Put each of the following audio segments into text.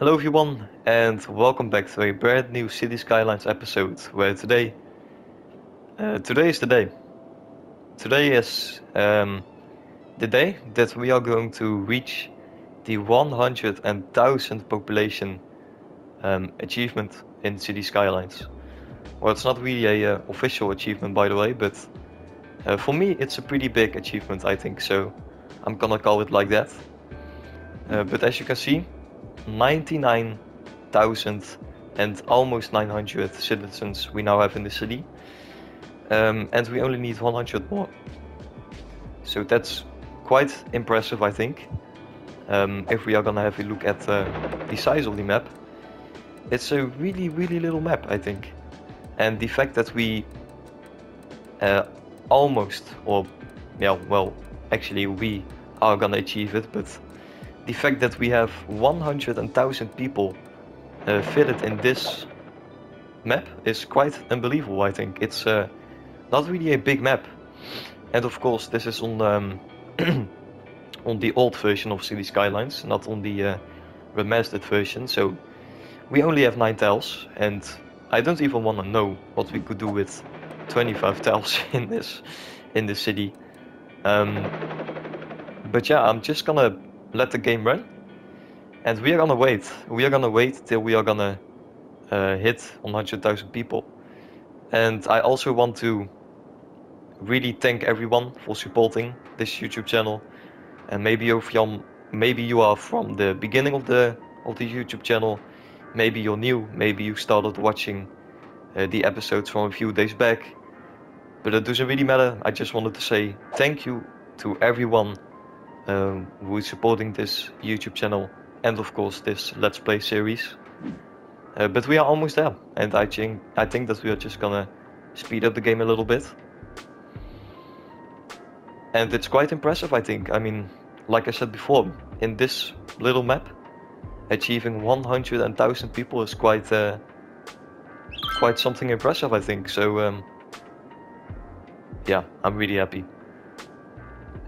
Hello everyone and welcome back to a brand new Cities Skylines episode where today uh, today is the day. Today is um, the day that we are going to reach the 100,000 population um, achievement in Cities Skylines. Well, it's not really a uh, official achievement by the way, but uh, for me it's a pretty big achievement I think, so I'm gonna call it like that. Uh, but as you can see, 99,000 and almost 900 citizens we now have in the city. Um, and we only need 100 more. So that's quite impressive, I think. Um, if we are gonna have a look at uh, the size of the map. It's a really, really little map, I think. And the fact that we uh, almost, or yeah, well, actually we are gonna achieve it, but the fact that we have 100,000 people uh, fitted in this map is quite unbelievable, I think. It's uh, not really a big map. And of course, this is on um, on the old version of Cities Skylines, not on the uh, remastered version. So we only have 9 tiles, and I don't even want to know what we could do with 25 tiles in this in this city. Um, but yeah, I'm just gonna let the game run. And we are gonna wait. We are gonna wait till we are gonna uh, hit 100,000 people. And I also want to really thank everyone for supporting this YouTube channel. And maybe you're from, maybe you are from the beginning of the of the YouTube channel. Maybe you're new. Maybe you started watching uh, the episodes from a few days back. But it doesn't really matter. I just wanted to say thank you to everyone um, who is supporting this YouTube channel and of course this Let's Play series. Uh, but we are almost there and I think, I think that we are just gonna speed up the game a little bit. And it's quite impressive I think, I mean, like I said before, in this little map, achieving 100,000 people is quite uh, quite something impressive I think, so um, yeah, I'm really happy.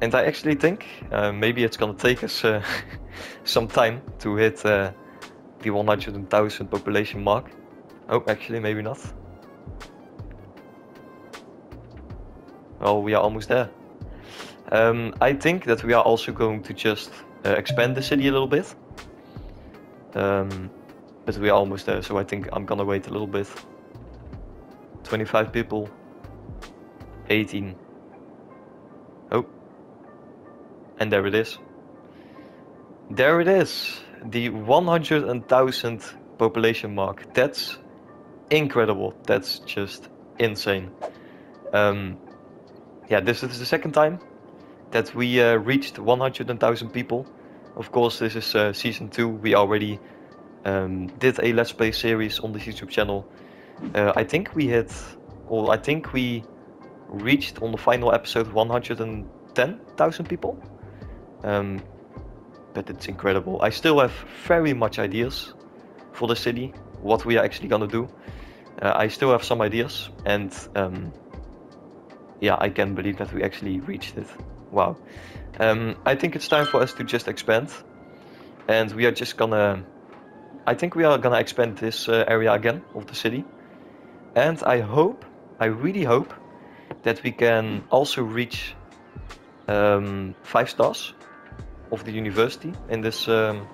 And I actually think uh, maybe it's gonna take us uh, some time to hit uh, the 100,000 population mark. Oh, actually, maybe not. Well, we are almost there. Um, I think that we are also going to just uh, expand the city a little bit. Um, but we are almost there, so I think I'm gonna wait a little bit. 25 people. 18. Oh, and there it is. There it is. The 100,000 population mark. That's incredible. That's just insane. Um, yeah, this is the second time that we uh, reached 100,000 people. Of course, this is uh, season 2. We already um, did a Let's Play series on this YouTube channel. Uh, I think we hit, or I think we reached on the final episode 110,000 people. Um, but it's incredible. I still have very much ideas for the city, what we are actually gonna do. Uh, I still have some ideas, and um, yeah, I can't believe that we actually reached it. Wow. Um, I think it's time for us to just expand, and we are just gonna. I think we are gonna expand this uh, area again of the city, and I hope, I really hope, that we can also reach um, five stars of the university in this um,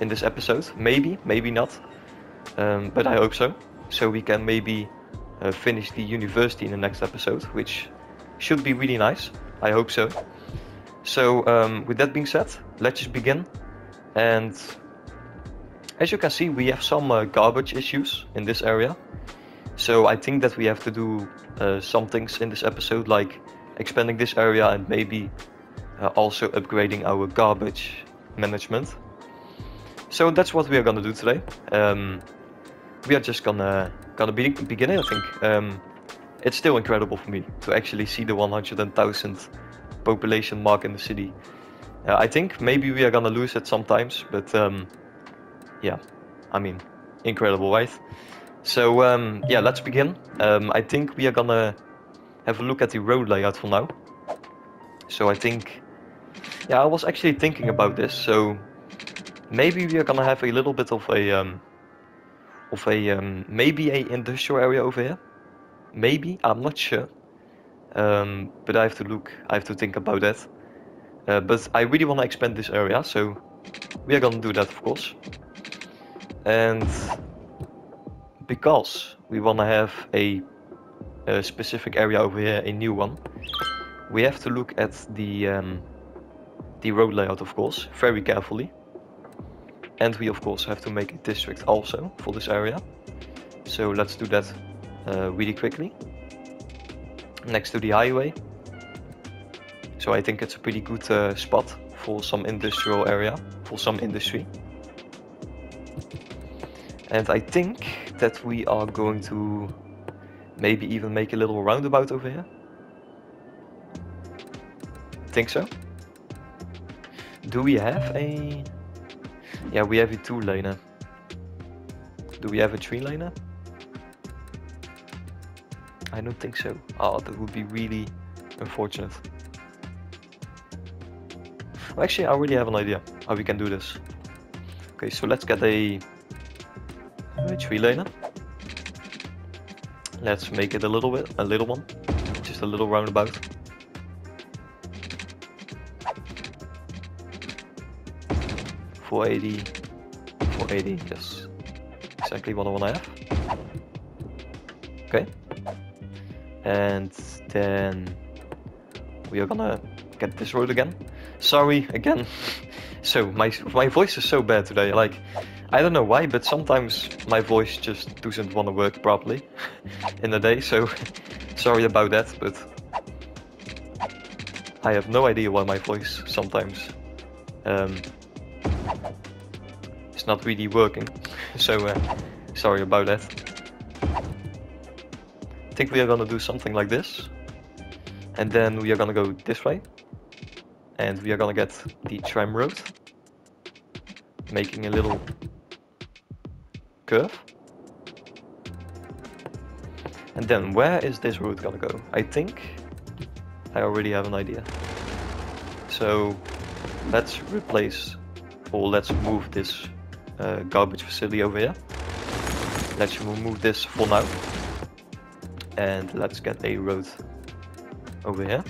in this episode. Maybe, maybe not, um, but I hope so. So we can maybe uh, finish the university in the next episode, which should be really nice. I hope so. So um, with that being said, let's just begin. And as you can see, we have some uh, garbage issues in this area. So I think that we have to do uh, some things in this episode, like expanding this area and maybe uh, also upgrading our garbage management. So that's what we are gonna do today. Um, we are just gonna gonna be, begin it, I think. Um, it's still incredible for me to actually see the 100,000 population mark in the city. Uh, I think maybe we are gonna lose it sometimes, but um, yeah, I mean, incredible, right? So um, yeah, let's begin. Um, I think we are gonna have a look at the road layout for now. So I think yeah, I was actually thinking about this. So maybe we are gonna have a little bit of a um, of a um, maybe a industrial area over here. Maybe I'm not sure, um, but I have to look. I have to think about that. Uh, but I really want to expand this area, so we are gonna do that, of course. And because we want to have a, a, specific area over here, a new one, we have to look at the um, the road layout, of course, very carefully. And we of course have to make a district also for this area. So let's do that uh, really quickly. Next to the highway. So I think it's a pretty good uh, spot for some industrial area, for some industry. And I think that we are going to maybe even make a little roundabout over here. Think so? Do we have a... Yeah, we have a two-liner. Do we have a three-liner? I don't think so. Oh, that would be really unfortunate. Well, actually, I already have an idea how we can do this. Okay, so let's get a, a three laner. Let's make it a little bit, a little one, just a little roundabout. 480, 480, yes. Exactly what I want to have. Okay. And then we are gonna get this road again. Sorry, again. so, my, my voice is so bad today, like, I don't know why, but sometimes my voice just doesn't want to work properly in the day, so sorry about that, but I have no idea why my voice sometimes um, it's not really working. So uh, sorry about that. I think we are gonna do something like this. And then we are gonna go this way. And we are gonna get the tram road. Making a little curve. And then where is this route gonna go? I think I already have an idea. So let's replace let's move this uh, garbage facility over here. Let's remove this for now. And let's get a road over here.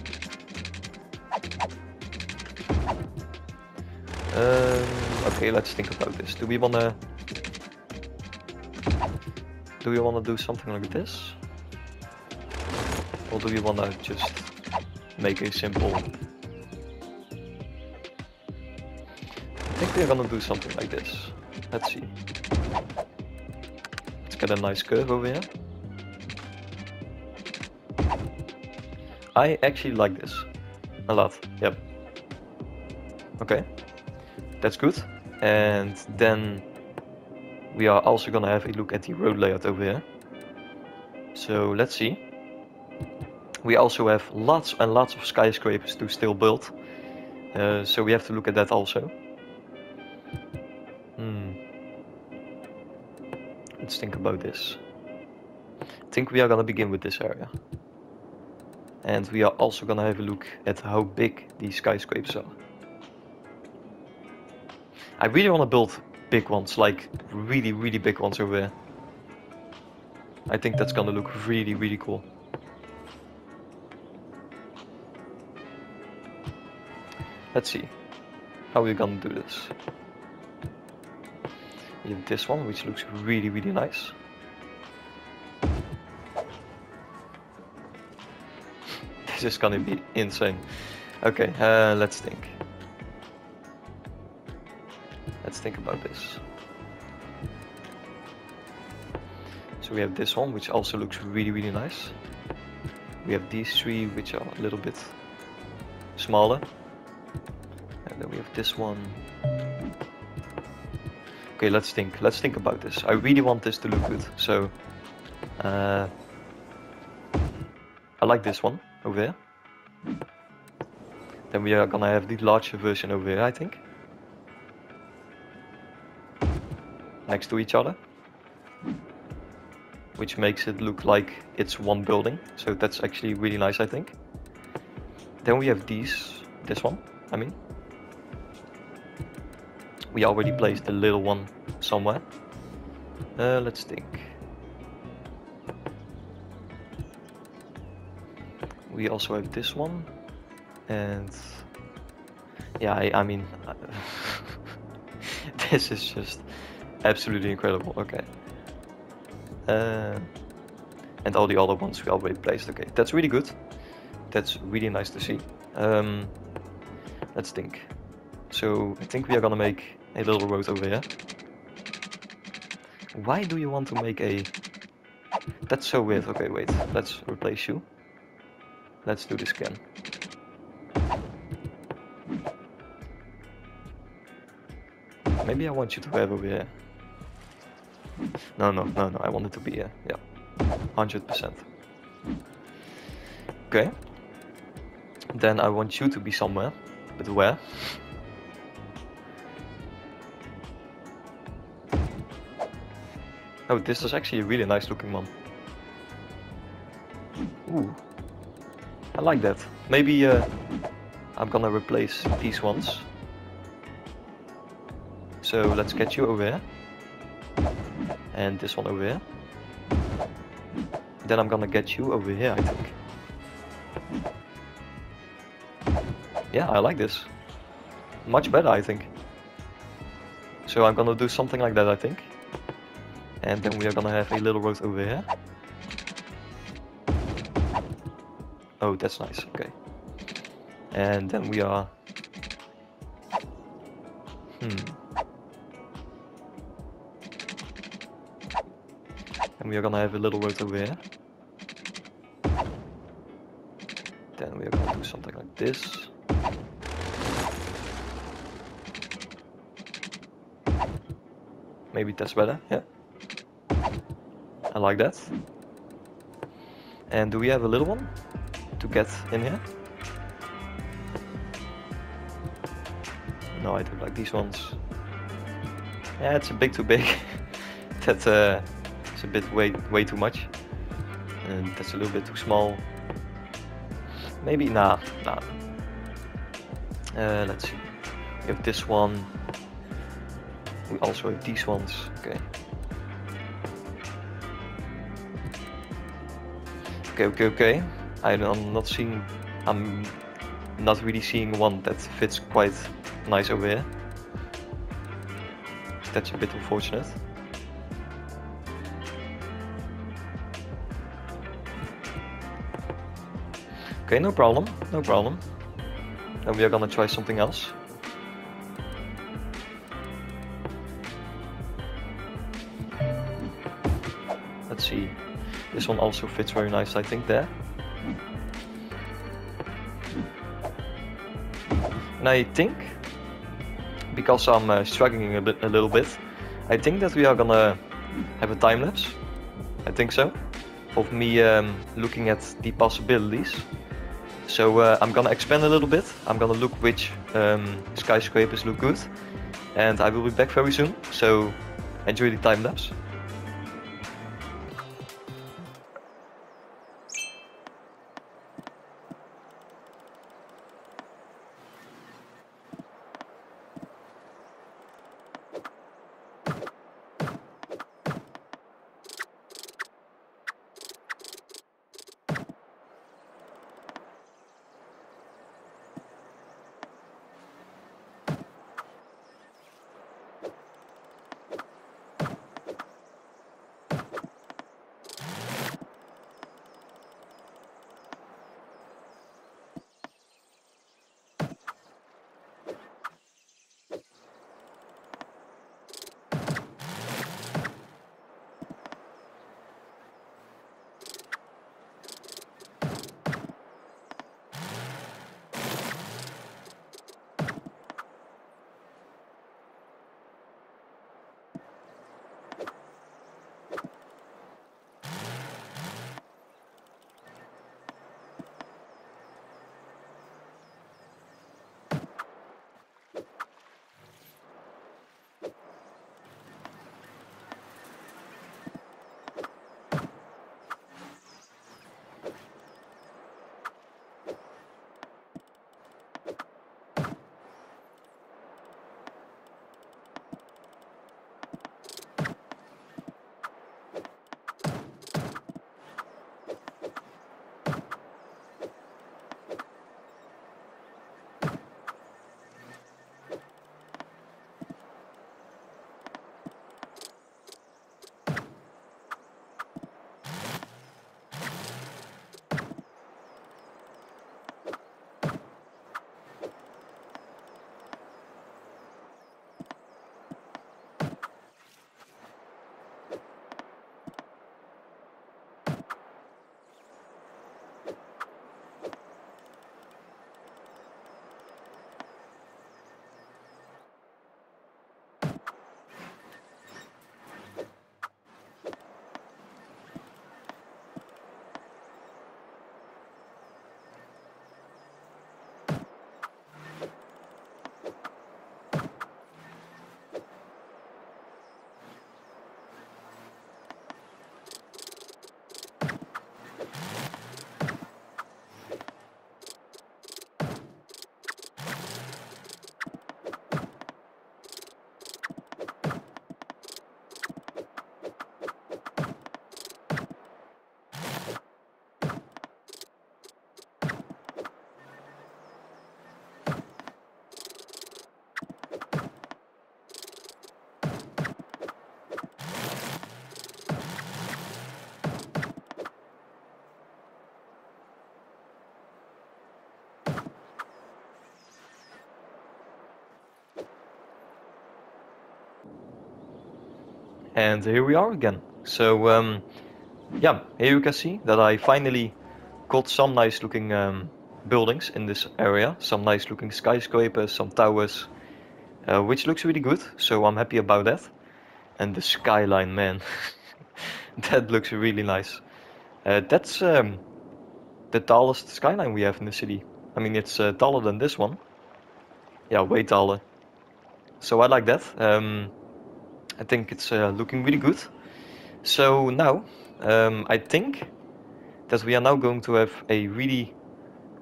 Um, okay, let's think about this. Do we wanna... Do we wanna do something like this? Or do we wanna just make a simple think we're gonna do something like this. Let's see. Let's get a nice curve over here. I actually like this. A lot. Yep. Okay. That's good. And then we are also gonna have a look at the road layout over here. So let's see. We also have lots and lots of skyscrapers to still build. Uh, so we have to look at that also. Let's think about this. I think we are gonna begin with this area. And we are also gonna have a look at how big these skyscrapers are. I really wanna build big ones, like really, really big ones over there. I think that's gonna look really, really cool. Let's see how we're gonna do this. Have this one, which looks really, really nice. this is gonna be insane. Okay, uh, let's think. Let's think about this. So we have this one, which also looks really, really nice. We have these three, which are a little bit smaller. And then we have this one, Okay, let's think. Let's think about this. I really want this to look good. So, uh, I like this one over here. Then we are gonna have the larger version over here, I think. Next to each other. Which makes it look like it's one building. So that's actually really nice, I think. Then we have these, this one, I mean We already placed the little one somewhere. Uh, let's think. We also have this one, and yeah, I, I mean, this is just absolutely incredible. Okay. Uh, and all the other ones we already placed. Okay, that's really good. That's really nice to see. Um, let's think. So I think we are gonna make a little road over here. Why do you want to make a... That's so weird. Okay, wait. Let's replace you. Let's do this again. Maybe I want you to have over here. No, no, no, no. I want it to be here. Yeah. 100%. Okay. Then I want you to be somewhere. But where? Oh, this is actually a really nice looking one. Ooh. I like that. Maybe uh, I'm gonna replace these ones. So let's get you over here. And this one over here. Then I'm gonna get you over here, I think. Yeah, I like this. Much better, I think. So I'm gonna do something like that, I think. And then we are gonna have a little road over here. Oh, that's nice, okay. And then we are... Hmm. And we are gonna have a little road over here. Then we are gonna do something like this. Maybe that's better, yeah. I like that. And do we have a little one to get in here? No, I don't like these ones. Yeah, it's a bit too big. that's uh, it's a bit way way too much, and that's a little bit too small. Maybe nah, nah. Uh, let's see. We have this one. We also have these ones. Okay. Okay, okay, okay. I'm not seeing. I'm not really seeing one that fits quite nice over here. That's a bit unfortunate. Okay, no problem, no problem. Then we are gonna try something else. This one also fits very nice, I think, there. And I think, because I'm uh, struggling a, bit, a little bit, I think that we are gonna have a time lapse. I think so. Of me um, looking at the possibilities. So uh, I'm gonna expand a little bit. I'm gonna look which um, skyscrapers look good. And I will be back very soon. So enjoy the time lapse. And here we are again. So um, yeah, here you can see that I finally got some nice looking um, buildings in this area, some nice looking skyscrapers, some towers, uh, which looks really good. So I'm happy about that. And the skyline, man, that looks really nice. Uh, that's um, the tallest skyline we have in the city. I mean, it's uh, taller than this one. Yeah, way taller. So I like that. Um, I think it's uh, looking really good. So now, um, I think that we are now going to have a really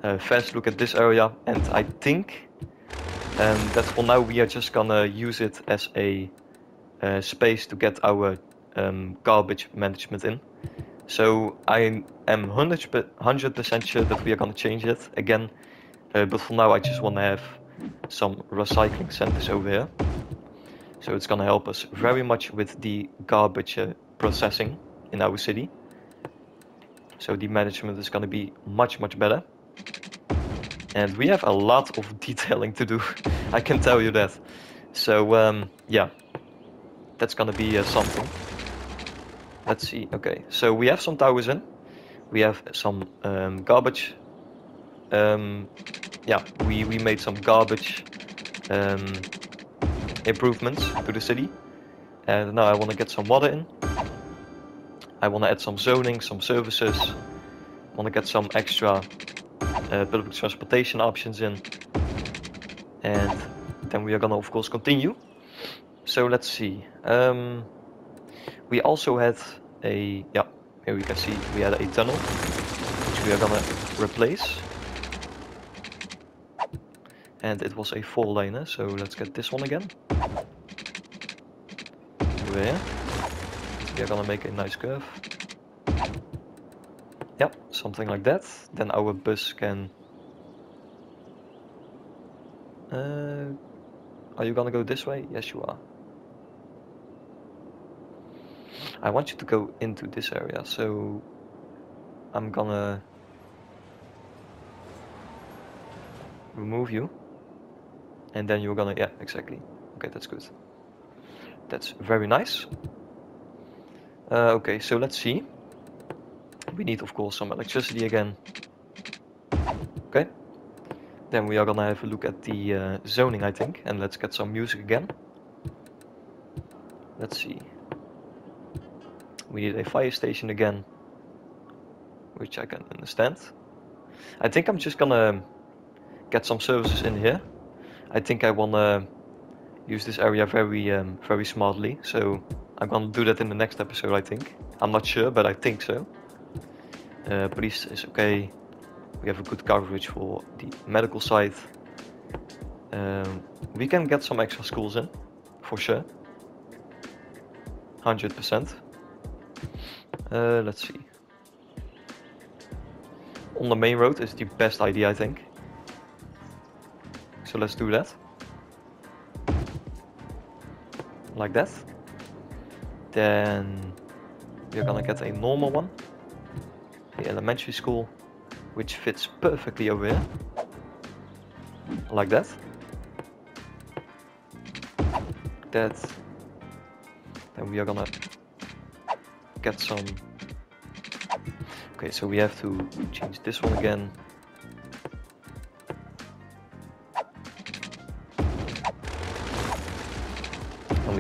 uh, fast look at this area. And I think um, that for now we are just gonna use it as a uh, space to get our um, garbage management in. So I am 100% sure that we are gonna change it again. Uh, but for now I just wanna have some recycling centers over here. So it's gonna help us very much with the garbage uh, processing in our city. So the management is gonna be much much better. And we have a lot of detailing to do, I can tell you that. So um, yeah, that's gonna be uh, something. Let's see, okay, so we have some towers in. We have some um, garbage. Um, yeah, we, we made some garbage um, improvements to the city. And now I want to get some water in. I want to add some zoning, some services. I want to get some extra uh, public transportation options in. And then we are gonna of course continue. So let's see. Um, we also had a, yeah, here we can see we had a tunnel, which we are gonna replace. And it was a four laner, so let's get this one again. There. We are gonna make a nice curve. Yep, something like that. Then our bus can... Uh, are you gonna go this way? Yes, you are. I want you to go into this area, so I'm gonna remove you. And then you're gonna, yeah, exactly. Okay, that's good. That's very nice. Uh, okay, so let's see. We need, of course, some electricity again. Okay. Then we are gonna have a look at the uh, zoning, I think. And let's get some music again. Let's see. We need a fire station again. Which I can understand. I think I'm just gonna get some services in here. I think I wanna use this area very, um, very smartly. So I'm gonna do that in the next episode, I think. I'm not sure, but I think so. Uh, police is okay. We have a good coverage for the medical side. Um, we can get some extra schools in, for sure. 100%. Uh, let's see. On the main road is the best idea, I think. So let's do that. Like that. Then we're gonna get a normal one the elementary school, which fits perfectly over here. Like that. That. Then we are gonna get some... Okay, so we have to change this one again.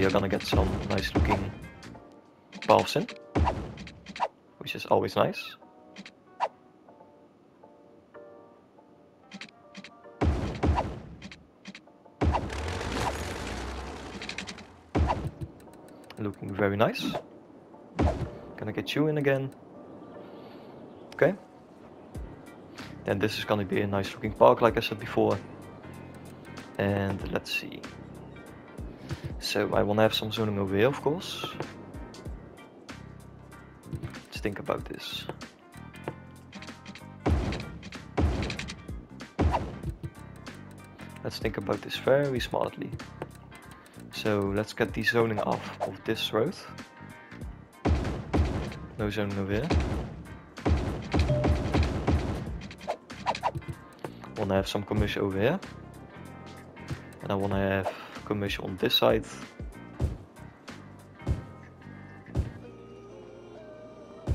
Are gonna get some nice looking paths in, which is always nice. looking very nice. Gonna get you in again. Okay. Then this is gonna be a nice looking park like I said before. And let's see. So I wanna have some zoning over here of course. Let's think about this. Let's think about this very smartly. So let's get the zoning off of this road. No zoning over here. Wanna have some commercial over here. And I wanna have commercial on this side.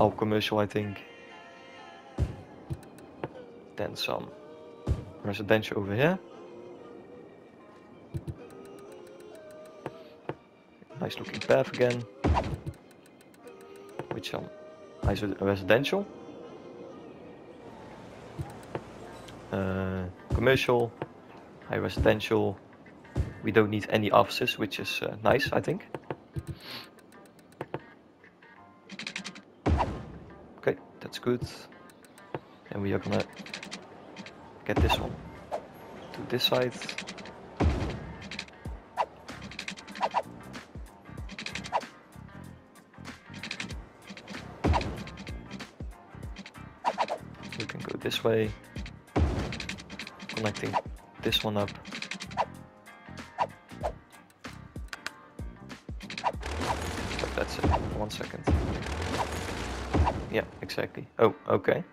all commercial, I think. Then some residential over here. Nice looking path again. With some nice residential. Uh, commercial, high residential. We don't need any offices, which is uh, nice, I think. Okay, that's good. And we are gonna get this one to this side. We can go this way, connecting this one up. That's it. One second. Yeah, exactly. Oh, okay.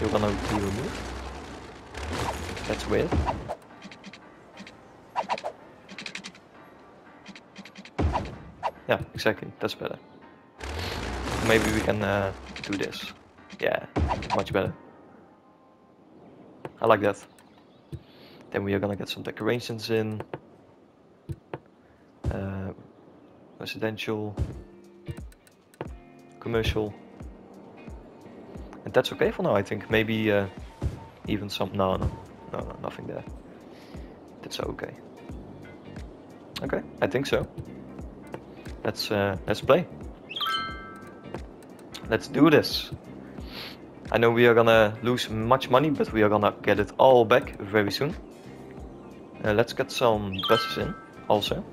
You're gonna be removed? That's weird. Yeah, exactly. That's better. Maybe we can uh, do this. Yeah, much better. I like that. Then we are gonna get some decorations in. Uh, residential, commercial, and that's okay for now. I think maybe uh, even some. No, no, no, no, nothing there. That's okay. Okay, I think so. Let's uh, let's play. Let's do this. I know we are gonna lose much money, but we are gonna get it all back very soon. Uh, let's get some buses in also.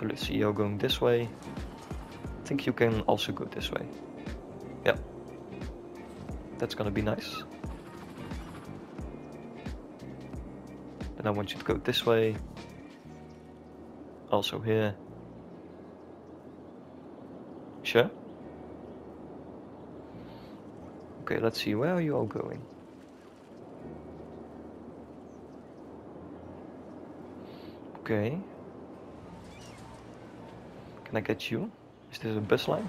So let's see, you're going this way. I think you can also go this way. Yeah. That's gonna be nice. Then I want you to go this way. Also here. Sure. Okay, let's see, where are you all going? Okay. Can I get you? Is this a bus line?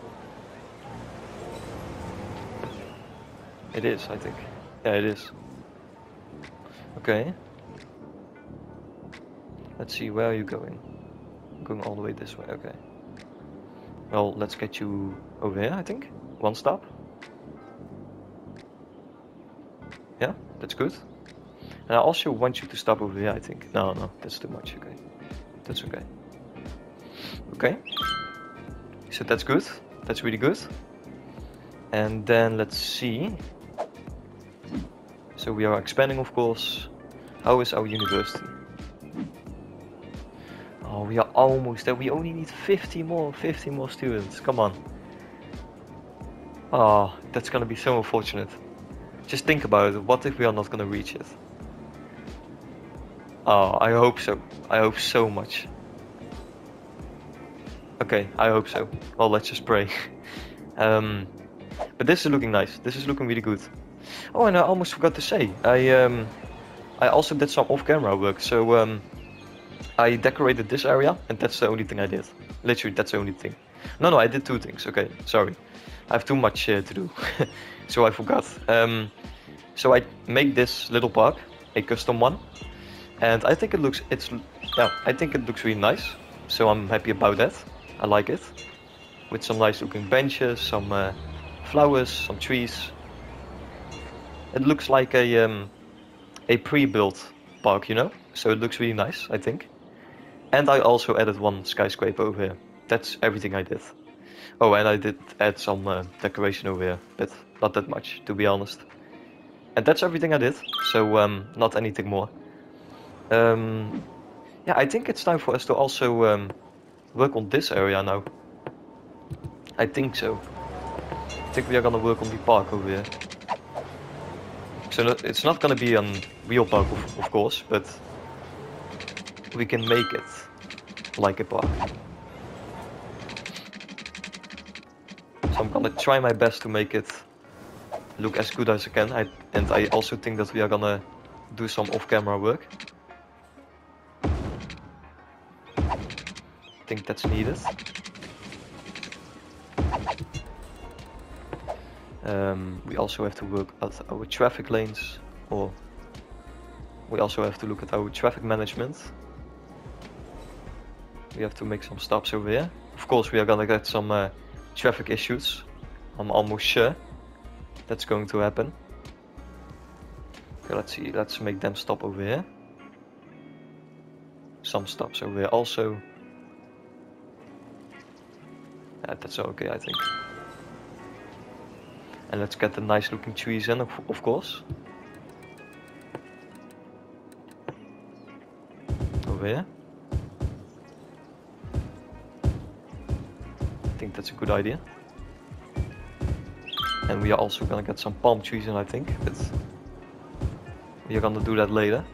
It is, I think. Yeah, it is. Okay. Let's see, where are you going? Going all the way this way, okay. Well, let's get you over here, I think. One stop. Yeah, that's good. And I also want you to stop over here, I think. No, no, that's too much, okay. That's okay. Okay. So that's good. That's really good. And then let's see. So we are expanding, of course. How is our university? Oh, we are almost there. We only need 50 more, 50 more students. Come on. Oh, that's gonna be so unfortunate. Just think about it. What if we are not gonna reach it? Oh, I hope so. I hope so much. Okay, I hope so. Well, let's just pray. um, but this is looking nice. This is looking really good. Oh, and I almost forgot to say, I um, I also did some off-camera work. So um, I decorated this area, and that's the only thing I did. Literally, that's the only thing. No, no, I did two things. Okay, sorry. I have too much uh, to do, so I forgot. Um, so I made this little park, a custom one, and I think it looks it's yeah I think it looks really nice. So I'm happy about that. I like it, with some nice looking benches, some uh, flowers, some trees. It looks like a um, a pre-built park, you know. So it looks really nice, I think. And I also added one skyscraper over here. That's everything I did. Oh, and I did add some uh, decoration over here, but not that much, to be honest. And that's everything I did, so um, not anything more. Um, yeah, I think it's time for us to also um, work on this area now. I think so. I think we are gonna work on the park over here. So it's not gonna be a real park, of, of course, but we can make it like a park. So I'm gonna try my best to make it look as good as I can. I, and I also think that we are gonna do some off-camera work. Think that's needed. Um, we also have to work at our traffic lanes, or we also have to look at our traffic management. We have to make some stops over here. Of course, we are gonna get some uh, traffic issues. I'm almost sure that's going to happen. Okay, let's see. Let's make them stop over here. Some stops over here also. Yeah, that's okay, I think. And let's get the nice looking trees in, of, of course. Over here. I think that's a good idea. And we are also gonna get some palm trees in, I think, but we are gonna do that later.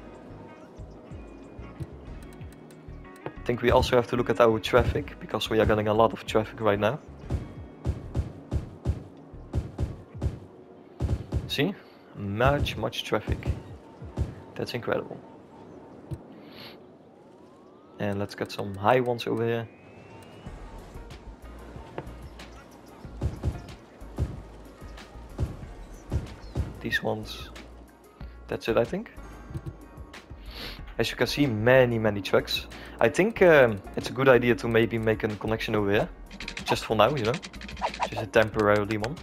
Think we also have to look at our traffic, because we are getting a lot of traffic right now. See? Much, much traffic. That's incredible. And let's get some high ones over here. These ones. That's it, I think. As you can see, many, many trucks. I think um, it's a good idea to maybe make a connection over here. Just for now, you know. Just a temporarily one.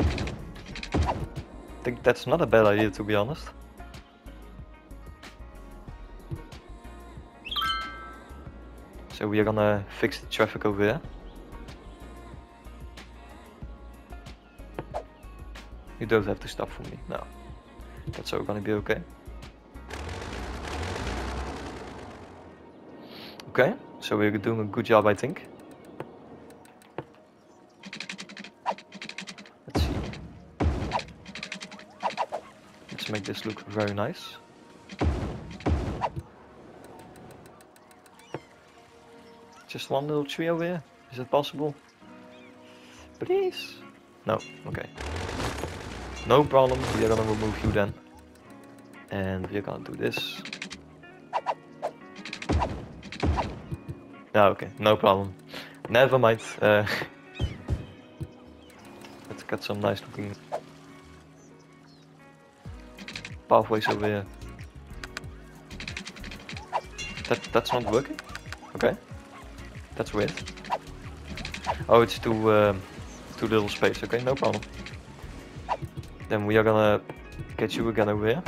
I think that's not a bad idea, to be honest. So we are gonna fix the traffic over here. You don't have to stop for me, no. That's all gonna be okay. Okay, so we're doing a good job, I think. Let's see. Let's make this look very nice. Just one little tree over here. Is it possible? Please? No, okay. No problem, we are gonna remove you then. And we are gonna do this. Okay, no problem. Never mind. Uh, let's get some nice looking pathways over here. That that's not working? Okay. That's weird. Oh, it's too um, too little space. Okay, no problem. Then we are gonna get you again over here.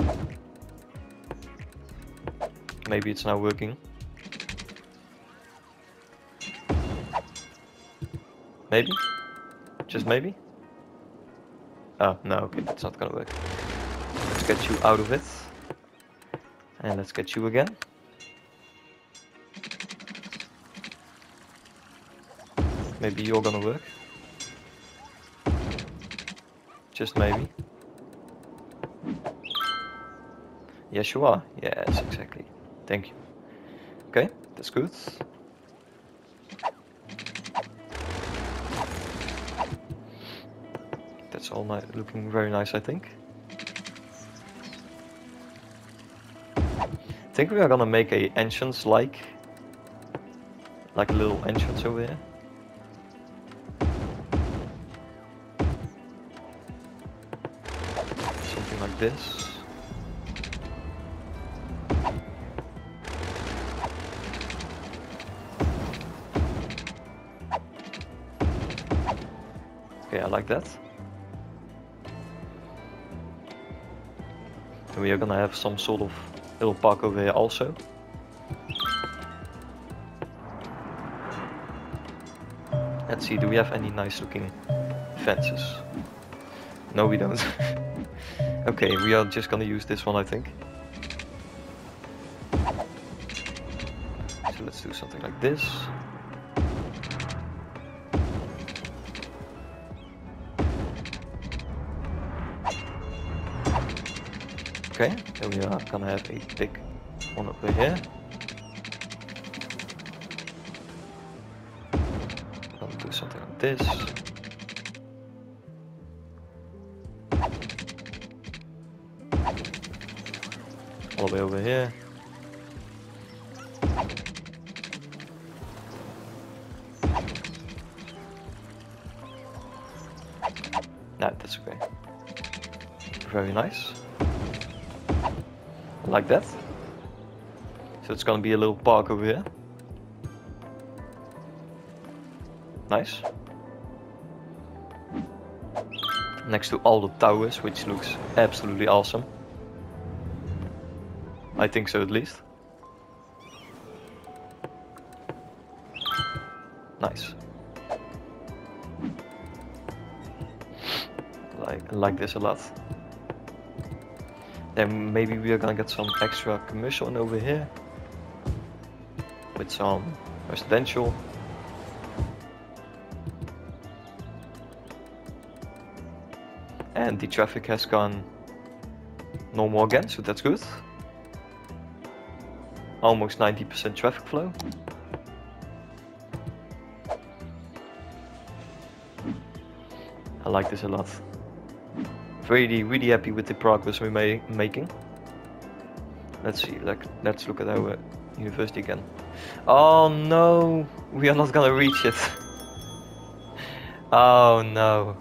Maybe it's now working. Maybe? Just maybe? Oh, no, okay, that's not gonna work. Let's get you out of it. And let's get you again. Maybe you're gonna work. Just maybe. Yes, you are. Yes, exactly. Thank you. Okay, that's good. All ni looking very nice, I think. I think we are gonna make a entrance like, like a little entrance over here. Something like this. Okay, I like that. And we are gonna have some sort of little park over here also. Let's see, do we have any nice looking fences? No, we don't. okay, we are just gonna use this one, I think. So let's do something like this. Okay, then we are gonna have a big one over here. Gonna do something like this. All the way over here. Nah, that's okay. Very nice. Like that. So it's gonna be a little park over here. Nice. Next to all the towers, which looks absolutely awesome. I think so at least. Nice. Like like this a lot. Then maybe we are gonna get some extra commercial in over here. With some residential. And the traffic has gone normal again, so that's good. Almost 90% traffic flow. I like this a lot. Really, really happy with the progress we're ma making. Let's see, like, let's look at our university again. Oh no, we are not gonna reach it. oh no.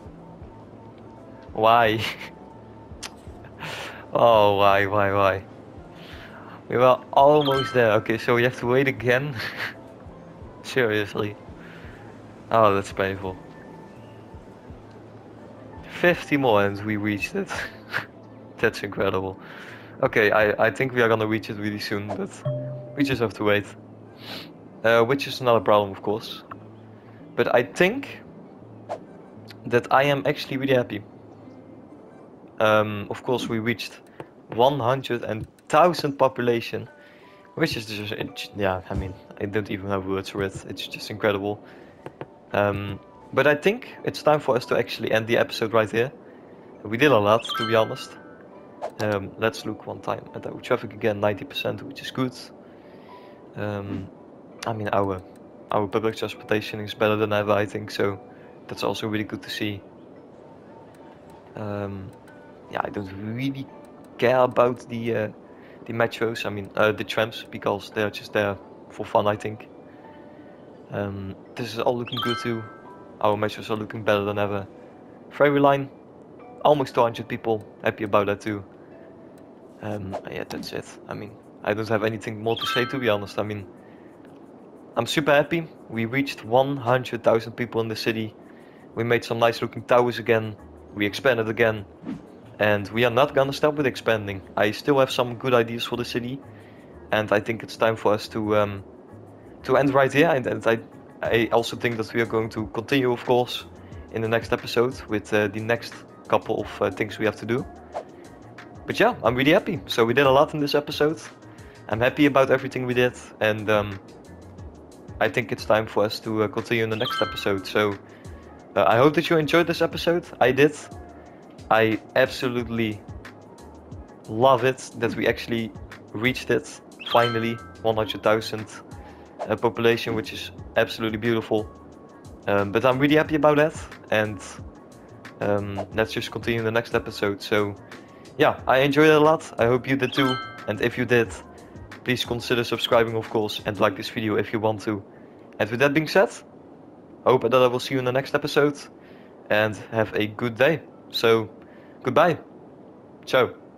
Why? oh, why, why, why? We were almost there. Okay, so we have to wait again. Seriously. Oh, that's painful. 50 more and we reached it. That's incredible. Okay, I, I think we are gonna reach it really soon, but we just have to wait. Uh, which is another problem, of course. But I think that I am actually really happy. Um, of course, we reached 100,000 population, which is just, yeah, I mean, I don't even have words for it. It's just incredible. Um, but I think it's time for us to actually end the episode right here. We did a lot, to be honest. Um, let's look one time at our traffic again, 90%, which is good. Um, I mean, our our public transportation is better than ever, I think, so that's also really good to see. Um, yeah, I don't really care about the uh, the metros, I mean, uh, the trams, because they're just there for fun, I think. Um, this is all looking good too. Our measures are looking better than ever. Ferry line, almost 200 people, happy about that too. Um, yeah, that's it. I mean, I don't have anything more to say to be honest. I mean, I'm super happy. We reached 100,000 people in the city. We made some nice looking towers again. We expanded again. And we are not gonna stop with expanding. I still have some good ideas for the city. And I think it's time for us to um, to end right here. And, and I I also think that we are going to continue, of course, in the next episode with uh, the next couple of uh, things we have to do. But yeah, I'm really happy. So we did a lot in this episode. I'm happy about everything we did, and um, I think it's time for us to uh, continue in the next episode. So uh, I hope that you enjoyed this episode. I did. I absolutely love it that we actually reached it finally 100,000 uh, population, which is absolutely beautiful. Um, but I'm really happy about that, and um, let's just continue the next episode. So, yeah, I enjoyed it a lot. I hope you did too. And if you did, please consider subscribing, of course, and like this video if you want to. And with that being said, I hope that I will see you in the next episode, and have a good day. So, goodbye. Ciao.